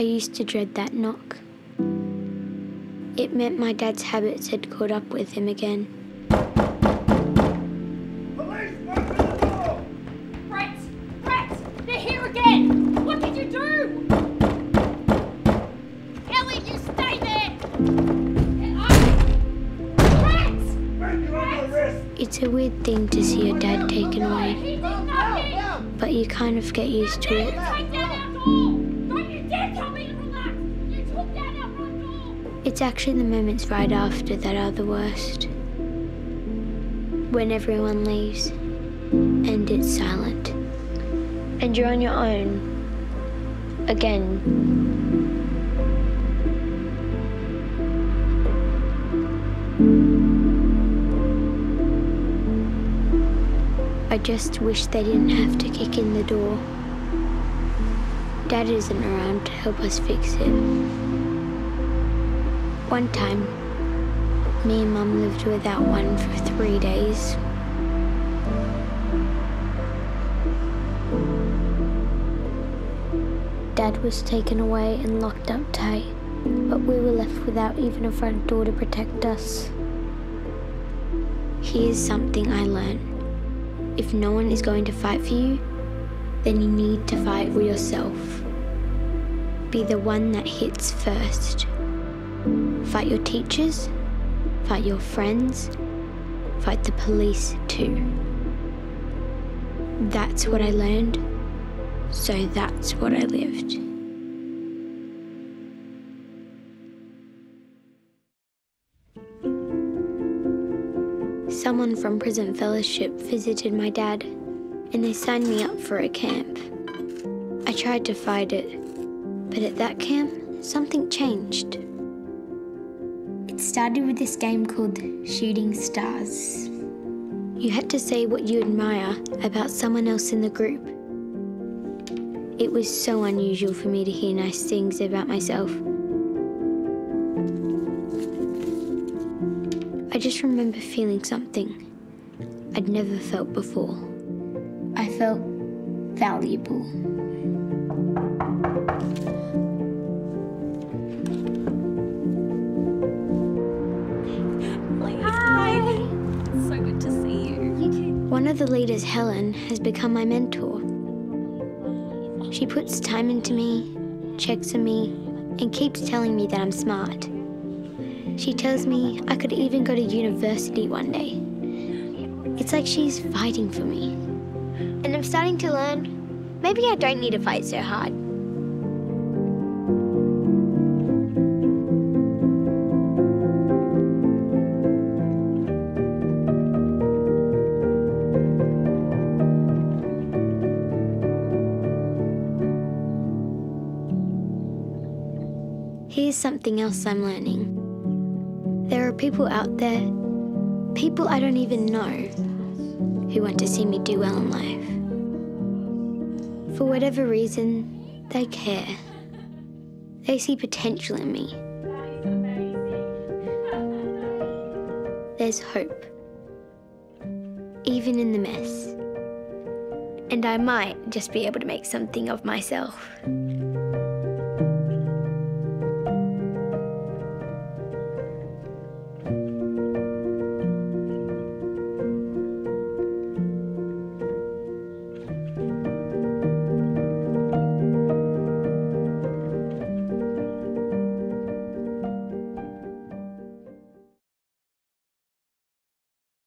I used to dread that knock. It meant my dad's habits had caught up with him again. Police, open the door! Brett! Brett! They're here again! What did you do? Ellie, you stay there! And Brett! Man, you're! It's a weird thing to see your dad taken away, He did nothing! but you kind of get used to it. It's actually the moments right after that are the worst. When everyone leaves and it's silent. And you're on your own. Again. I just wish they didn't have to kick in the door. Dad isn't around to help us fix it. One time, me and Mum lived without one for three days. Dad was taken away and locked up tight, but we were left without even a front door to protect us. Here's something I learned. If no one is going to fight for you, then you need to fight for yourself. Be the one that hits first. Fight your teachers, fight your friends, fight the police too. That's what I learned, so that's what I lived. Someone from Prison Fellowship visited my dad, and they signed me up for a camp. I tried to fight it, but at that camp, something changed. Started with this game called Shooting Stars. You had to say what you admire about someone else in the group. It was so unusual for me to hear nice things about myself. I just remember feeling something I'd never felt before. I felt valuable. One of the leaders, Helen, has become my mentor. She puts time into me, checks on me, and keeps telling me that I'm smart. She tells me I could even go to university one day. It's like she's fighting for me. And I'm starting to learn maybe I don't need to fight so hard. Here's something else I'm learning. There are people out there, people I don't even know, who want to see me do well in life. For whatever reason, they care. They see potential in me. There's hope, even in the mess. And I might just be able to make something of myself.